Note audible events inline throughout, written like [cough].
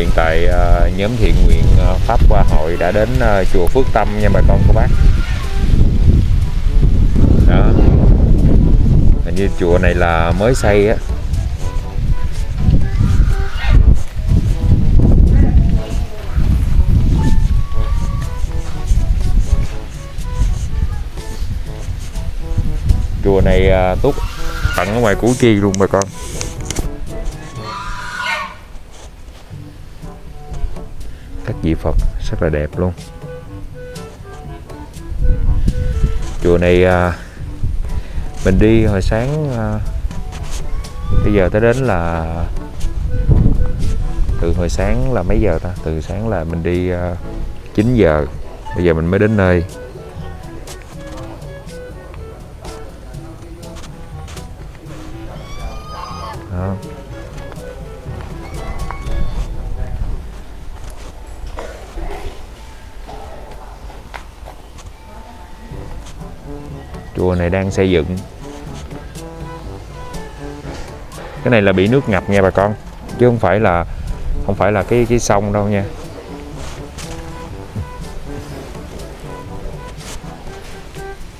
hiện tại à, nhóm thiện nguyện à, pháp hoa hội đã đến à, chùa Phước Tâm nha bà con cô bác. Đó. Hình như chùa này là mới xây á. Chùa này à, túc tận ở ngoài Củ Chi luôn bà con. Các vị Phật rất là đẹp luôn. Chùa này à, mình đi hồi sáng à, bây giờ tới đến là từ hồi sáng là mấy giờ ta? Từ sáng là mình đi à, 9 giờ. Bây giờ mình mới đến nơi. Này đang xây dựng. Cái này là bị nước ngập nha bà con, chứ không phải là, không phải là cái cái sông đâu nha.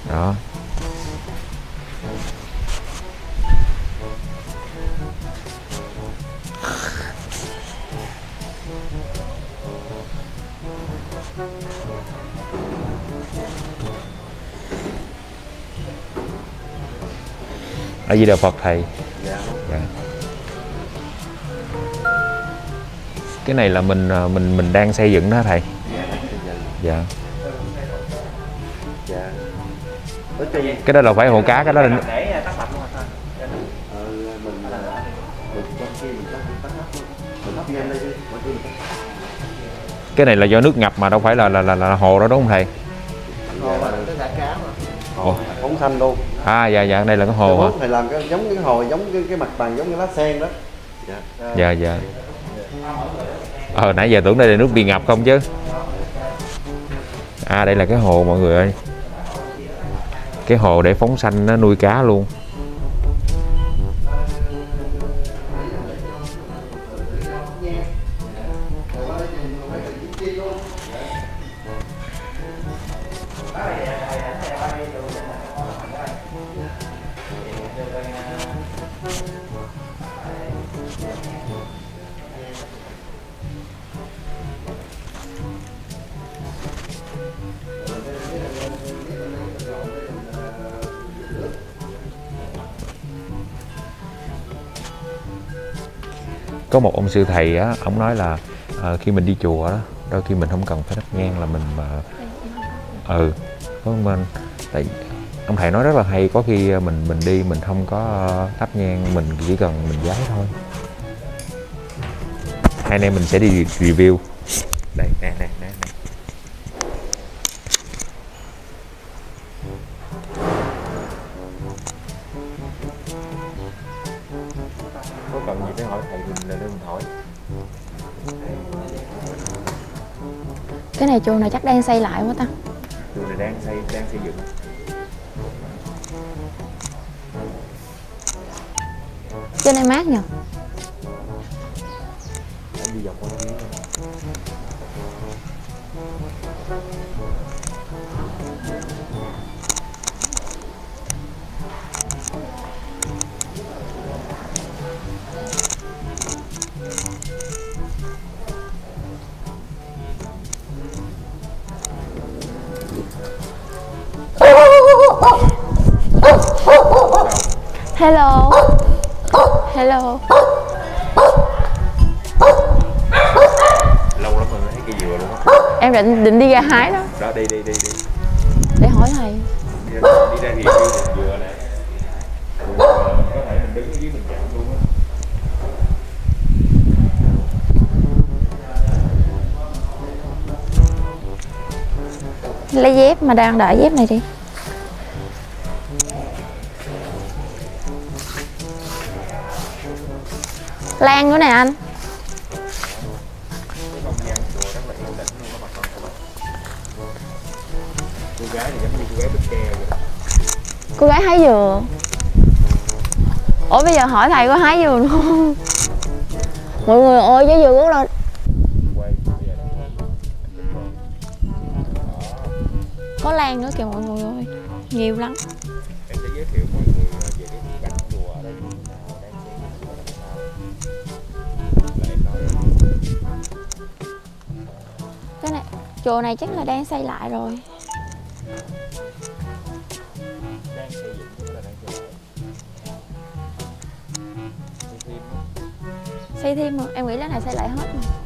Đó. A di đà phật thầy. Dạ. cái này là mình à, mình mình đang xây dựng đó thầy. Dạ. Cái đó là phải hồ cá cái đó là cái này là do nước ngập mà đâu phải là là là, là hồ đó đúng không thầy? Phóng thanh luôn. À dạ dạ đây là cái hồ hả? này làm cái giống cái hồ giống cái, cái mặt bằng giống cái lá sen đó. Dạ. Dạ dạ. Ờ nãy giờ tưởng đây là nước bị ngập không chứ? À đây là cái hồ mọi người ơi. Cái hồ để phóng sanh nó nuôi cá luôn có một ông sư thầy á ông nói là à, khi mình đi chùa đó đôi khi mình không cần phải thắp nhang là mình mà ừ có mình tại ông thầy nói rất là hay có khi ờ, mình mình đi mình không có thắp nhang mình chỉ cần mình giấy thôi. Hai anh em mình sẽ đi review. Này chùa này chắc đang xây lại quá ta. Chùa này đang xây đang xây dựng. Trên đây mát Anh đi dọc qua hello. Hello. Lâu lắm rồi mới thấy cây dừa luôn á. Em định định đi ra hái đó. Đó đi đi đi đi. Để hỏi thầy. Đi ra, đi ra vườn dừa nè. Có thể mình đứng dưới mình chạm luôn á. Lấy dép mà đang đợi dép này đi lan nữa này anh. Cô gái cô gái hái dừa. Ủa, bây giờ hỏi thầy có hái dừa không? Mọi người ơi, trái dừa rất là có lan nữa kìa mọi người ơi. Nhiều lắm. Chùa này chắc là đang xây lại rồi đang xây dựng chứ là đang xây xây thêm á. em nghĩ là này xây lại hết rồi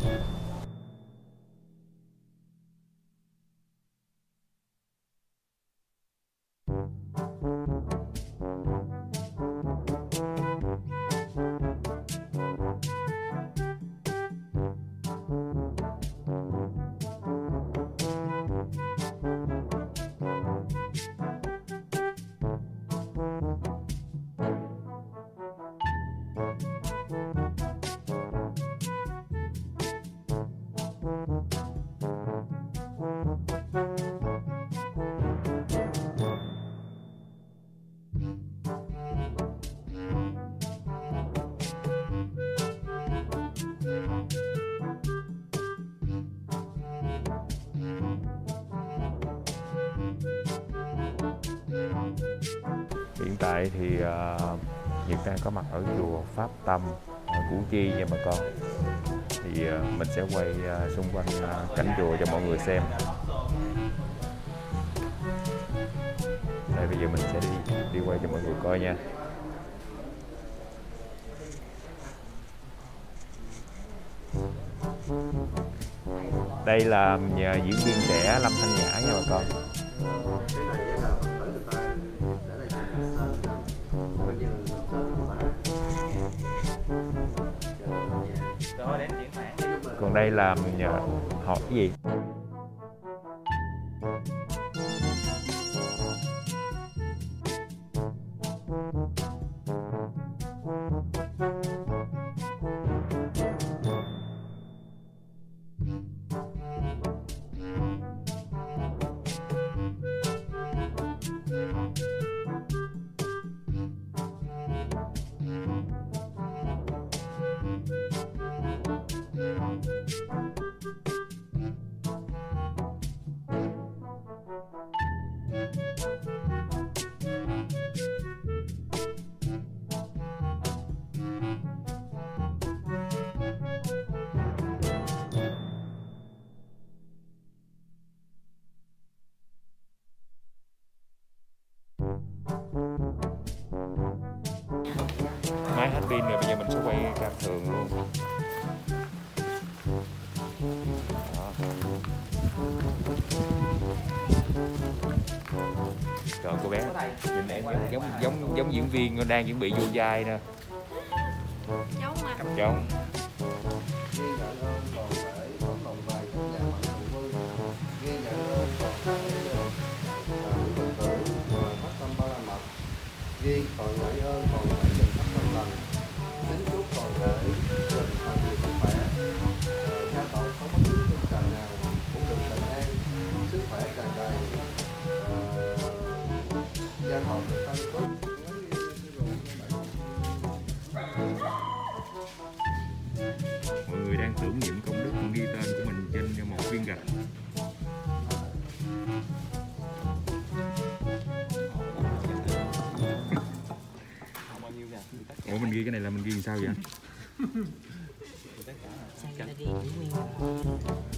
tại thì uh, Nhật đang có mặt ở chùa Pháp Tâm ở Củ Chi nha bà con. Thì ờ, mình sẽ quay ờ, xung quanh cảnh chùa cho mọi người xem. Đây bây giờ mình sẽ đi đi quay cho mọi người coi nha. Đây là nhà diễn viên trẻ Lâm Thanh Nhã nha bà con. Đây là họ cái gì? Máy hết pin rồi bây giờ mình sẽ quay cam thường luôn. Đó. Trời cô bé nhìn em giống giống giống giống diễn viên đang chuẩn bị vô vai nè. Giống mà. Cầm trống ghi nhận ơn toàn thể chúc toàn mình thành nhiều sức khỏe Ờ, gia tộc không bất cứ tình trạng nào cũng được bình an sức khỏe tràn đầy Ờ, gia tộc được tăng phước mọi người đang tưởng niệm công đức ghi tên của mình trên một viên gạch Ủa mình ghi cái này là mình ghi làm sao vậy? Ủa mọi người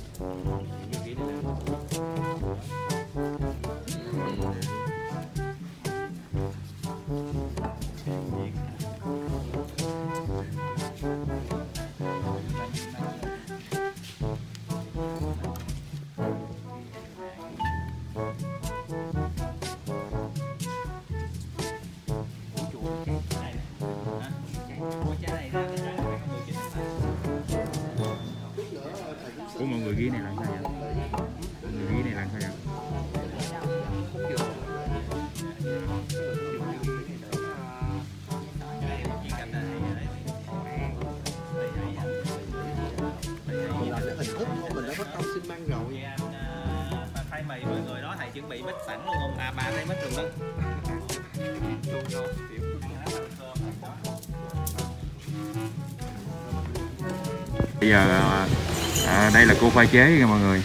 ghi này là sao nhỉ người ghi này là sao nhỉ mì mọi người đó thầy chuẩn bị mít sẵn luôn không? À bà đây mít rồi đó. Bây giờ à, à, đây là cô pha chế nha mọi người.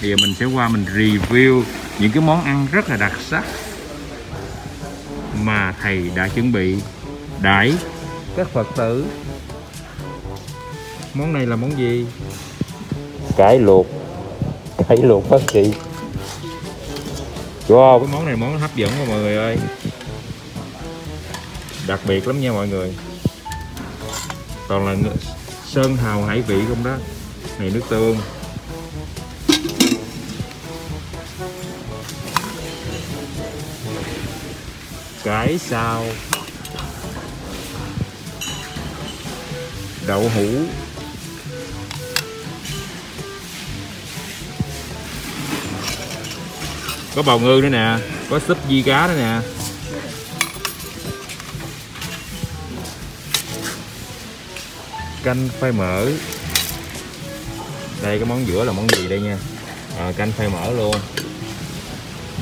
Bây giờ mình sẽ qua mình review những cái món ăn rất là đặc sắc mà thầy đã chuẩn bị. Đãi các phật tử. Món này là món gì? Cải luộc. Cải luộc bác chị wow. Cái món này món hấp dẫn quá mọi người ơi. Đặc biệt lắm nha mọi người. Toàn là sơn hào hải vị không đó này nước tương cái sao? Đậu hũ. Có bào ngư nữa nè, có súp di cá nữa nè. Canh phai mỡ đây cái món giữa là món gì đây nha? À, canh phai mỡ luôn.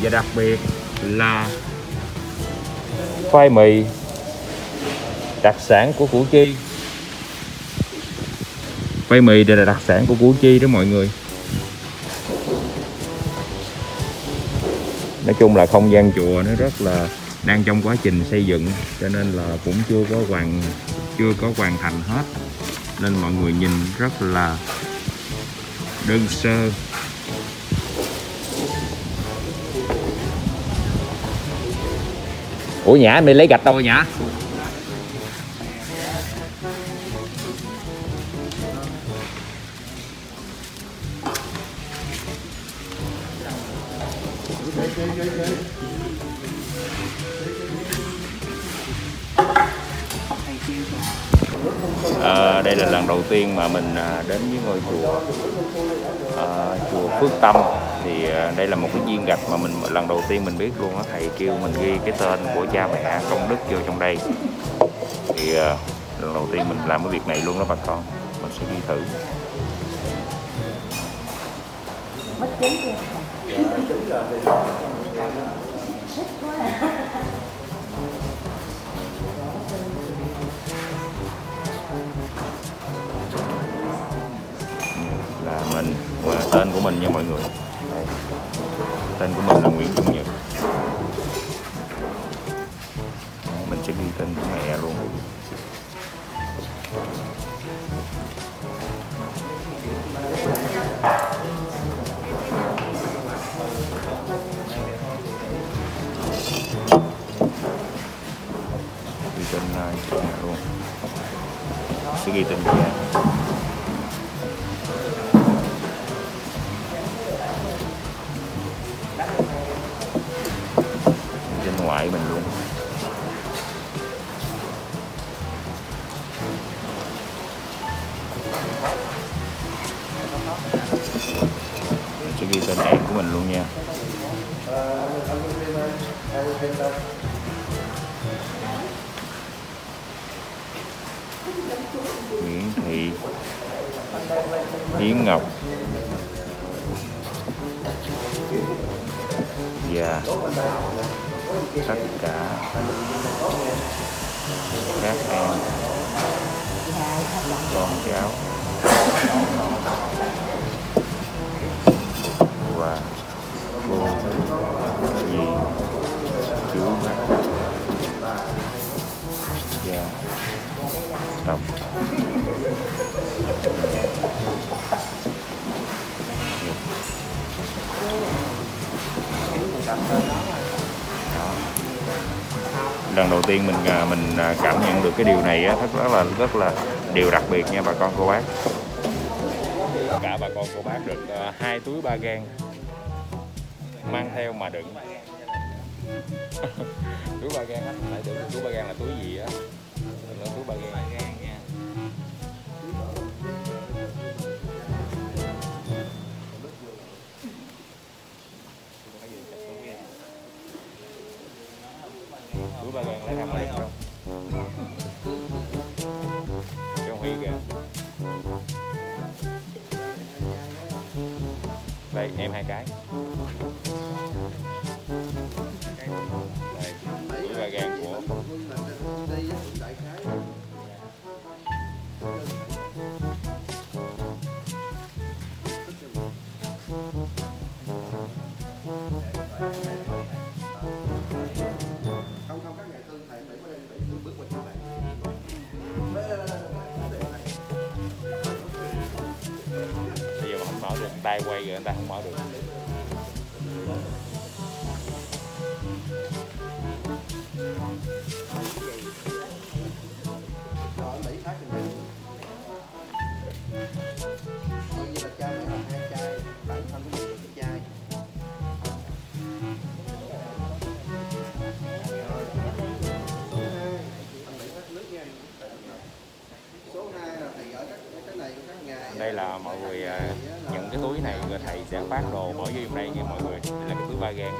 Và đặc biệt là khoai mì đặc sản của Củ Chi. Khoai mì đây là đặc sản của Củ Chi đó mọi người. Nói chung là không gian chùa nó rất là đang trong quá trình xây dựng cho nên là cũng chưa có hoàn chưa có hoàn thành hết. Nên mọi người nhìn rất là đơn sơ. Ủa nhã em đi lấy gạch đâu? Rồi nhã. Ờ, đây là lần đầu tiên mà mình à, đến với ngôi chùa chùa Phước Tâm. Thì à, đây là một cái viên gạch mà mình lần đầu tiên mình biết luôn á thầy kêu mình ghi cái tên của cha mẹ công đức vô trong đây. Thì à, lần đầu tiên mình làm cái việc này luôn đó bà con. Mình sẽ ghi thử. Là tên của mình nha mọi người. Đây. tên của mình là Nguyễn Trung Nhật. Mình sẽ ghi tên của mẹ luôn. Ghi tên uh, mẹ luôn. Sẽ ghi tên của mẹ. Trên mình luôn. Mình sẽ ghi tên em của mình luôn nha. Nguyễn Thị, Yến Ngọc. Và tất cả các em con cháu và cô dì chú bác và đồng lần đầu tiên mình à, mình à, cảm nhận được cái điều này á, rất là rất là điều đặc biệt nha bà con cô bác. Cả bà con cô bác được à, hai túi ba gan mang theo mà đựng. [laughs] Túi ba gan á lại tưởng túi ba gan là túi gì á? Túi ba gan nha túi ba không cho huy kìa. Đây em hai cái. Tay quay rồi người ta không mở được Rồi Mỹ phát Coi như là cha mẹ hai Bản thân một cái Rồi. Số hai Anh Mỹ phát nước nha Số 2 là các cái này ngày đây là mọi cái túi này rồi thầy sẽ phát đồ bỏ vô trong đây nha mọi người. Đây là cái túi ba gan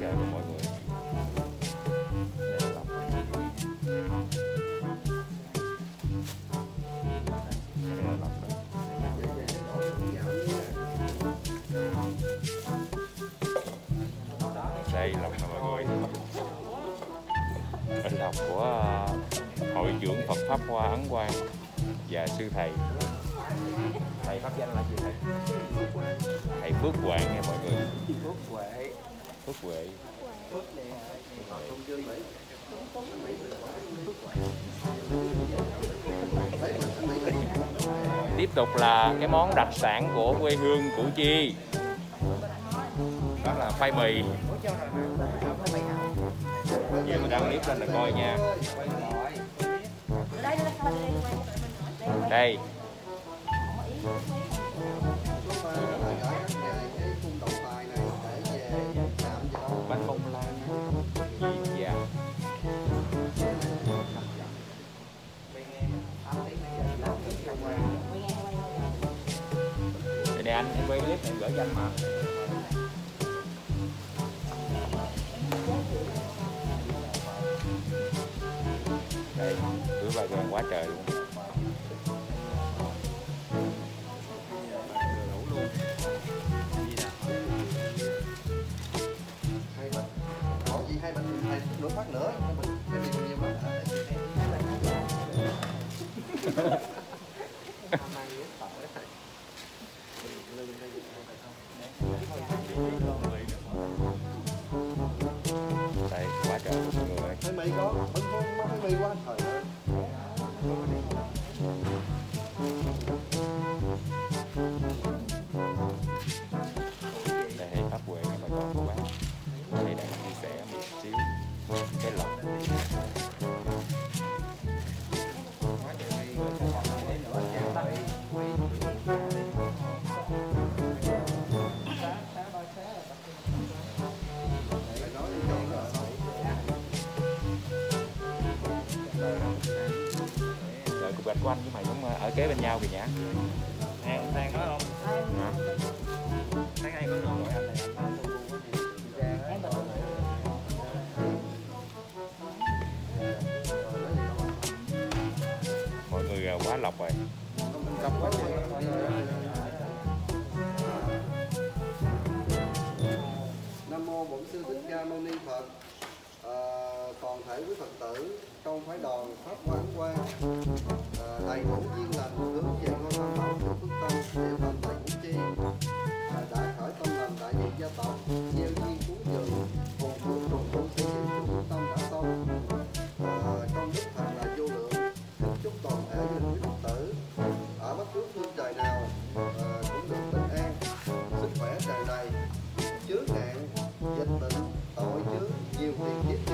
đổ trong gạo nha đây lọc nè mọi người. Đây lọc của ờ, hội trưởng Phật pháp Hoa Ấn Quang và sư thầy. Thầy pháp danh là gì thầy? Thầy Phước Quảng nha mọi người. Phước Huệ Phước Huệ. Phước Huệ tiếp tục là cái món đặc sản của quê hương Củ Chi. Đó là khoai mì. Giờ mình đang clip lên là coi nha. Đây. Nè em clip này gửi cho anh mà đây cứ ba gan quá trời luôn hai bịch có gì hai nửa phát nữa hai cái gì nhiều quá hai của anh với mày cũng ở kế bên nhau kìa nhá Hàng hàng đó không? Hả? Sáng nay có người gọi anh này mọi người à, quá lọc rồi Cầm quá trời. Nam mô Bổn sư Thích Ca Mâu Ni Phật thể quý phật tử trong phái đoàn pháp quán quan à, đầy đủ duyên lành hướng về ngôi tam bảo của phước tâm để phận tài cũng chi à, đã khởi tâm làm đại diện gia tộc gieo duyên cúng dường cùng cùng trùng tu xây dựng cho phước tâm đã xong à, trong đức thần là vô lượng kính chúc toàn thể linh quý phật tử ở bất cứ phương trời nào à, cũng được bình an sức khỏe tràn đầy chứa nạn dịch bệnh tội chứa nhiều tiền kiếp